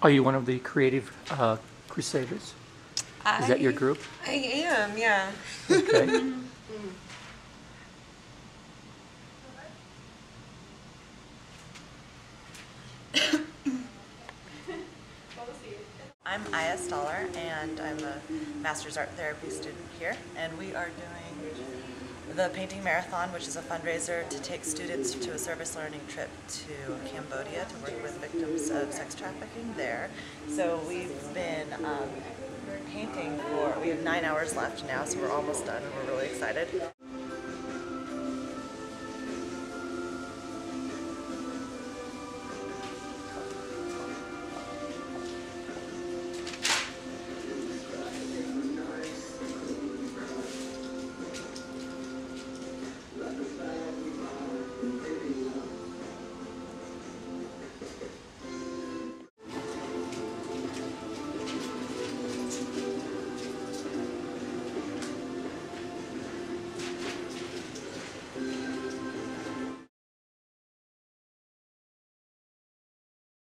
Are you one of the creative uh, crusaders? Is that your group? I am, yeah. Okay. I'm Aya Stoller, and I'm a master's art therapy student here, and we are doing the Painting Marathon, which is a fundraiser to take students to a service learning trip to Cambodia to work with victims of sex trafficking there. So we've been um, painting for, we have nine hours left now, so we're almost done, and we're really excited.